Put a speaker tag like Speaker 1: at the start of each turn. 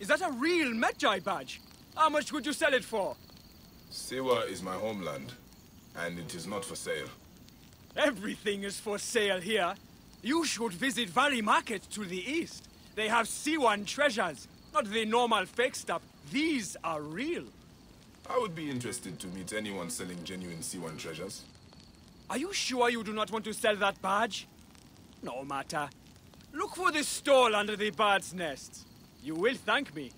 Speaker 1: Is that a real Medjay badge? How much would you sell it for?
Speaker 2: Siwa is my homeland, and it is not for sale.
Speaker 1: Everything is for sale here. You should visit Valley Market to the east. They have Siwan treasures, not the normal fake stuff. These are real.
Speaker 2: I would be interested to meet anyone selling genuine Siwan treasures.
Speaker 1: Are you sure you do not want to sell that badge? No matter. Look for the stall under the bird's nest. You will thank me.